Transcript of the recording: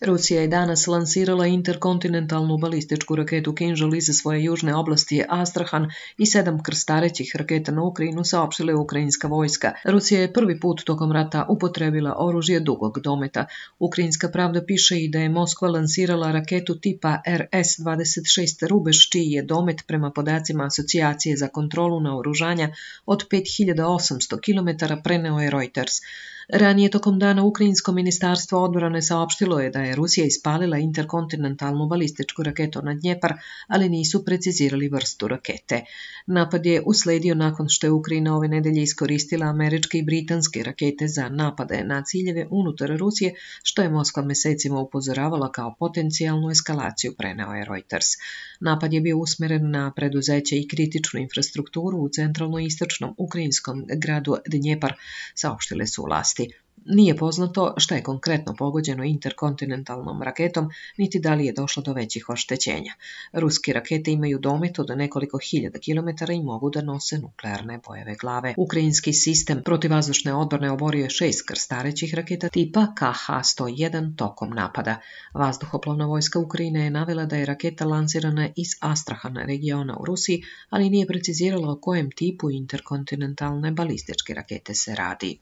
Rusija je danas lansirala interkontinentalnu balističku raketu Kinžal iz svoje južne oblasti Astrahan i sedam krstarećih raketa na Ukrajinu saopštila je ukrajinska vojska. Rusija je prvi put tokom rata upotrebila oružje dugog dometa. Ukrajinska pravda piše i da je Moskva lansirala raketu tipa RS-26 Rubeš, čiji je domet prema podacima Asocijacije za kontrolu naoružanja od 5800 km preneo je Reuters. Ranije tokom dana Ukrajinsko ministarstvo odbrane saopštilo je da je Rusija ispalila interkontinentalnu balističku raketu na Dnjepar, ali nisu precizirali vrstu rakete. Napad je usledio nakon što je Ukrajina ove nedelje iskoristila američke i britanske rakete za napade na ciljeve unutar Rusije, što je Moskva mesecima upozoravala kao potencijalnu eskalaciju, preneo je Reuters. Napad je bio usmeren na preduzeće i kritičnu infrastrukturu u centralno-istočnom ukrajinskom gradu Dnjepar, saopštile su vlasti. Nije poznato šta je konkretno pogođeno interkontinentalnom raketom, niti da li je došlo do većih oštećenja. Ruski rakete imaju domet od nekoliko hiljada kilometara i mogu da nose nuklearne bojeve glave. Ukrajinski sistem protivazdušne odbrane oborio je šest krstarećih raketa tipa KH-101 tokom napada. Vazduhoplovna vojska Ukrajine je navela da je raketa lansirana iz Astrahana regiona u Rusiji, ali nije precizirala o kojem tipu interkontinentalne balističke rakete se radi.